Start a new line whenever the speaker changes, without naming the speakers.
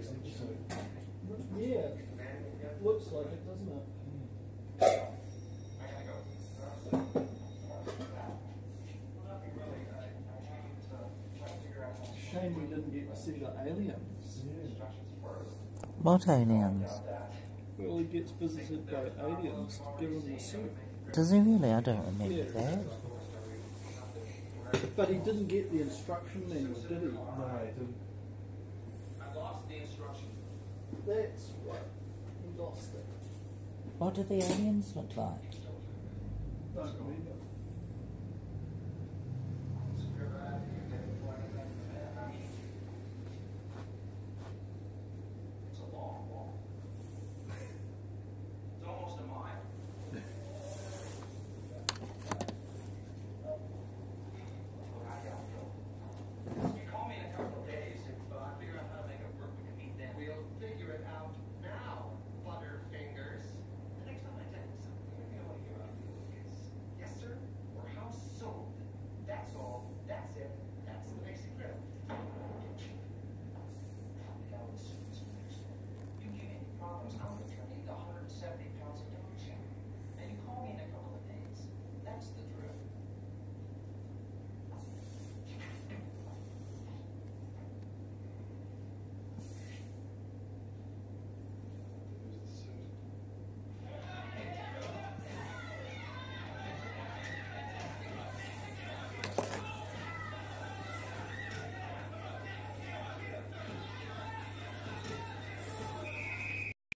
essentially. Yeah, looks like it, doesn't it? Shame we didn't get to see the aliens.
What aliens?
Well, he gets visited by aliens to give him the suit.
Does he really? I don't remember
yeah.
that.
But he didn't get the instruction manual, did he?
No, he didn't.
That's what he lost it.
What do the aliens look like?
Don't remember.